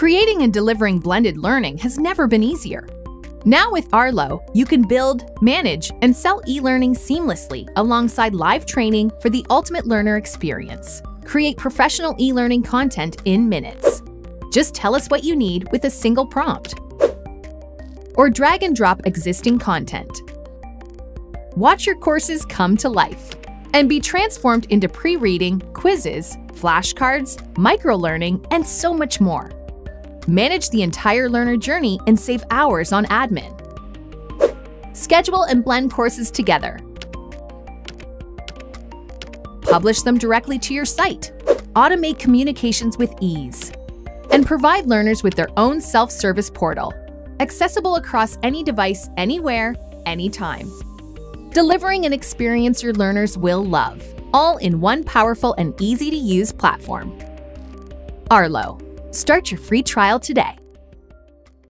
Creating and delivering blended learning has never been easier. Now with Arlo, you can build, manage, and sell e-learning seamlessly alongside live training for the ultimate learner experience. Create professional e-learning content in minutes. Just tell us what you need with a single prompt. Or drag and drop existing content. Watch your courses come to life and be transformed into pre-reading, quizzes, flashcards, micro-learning, and so much more. Manage the entire learner journey and save hours on admin. Schedule and blend courses together. Publish them directly to your site. Automate communications with ease. And provide learners with their own self-service portal, accessible across any device, anywhere, anytime. Delivering an experience your learners will love, all in one powerful and easy-to-use platform. Arlo. Start your free trial today.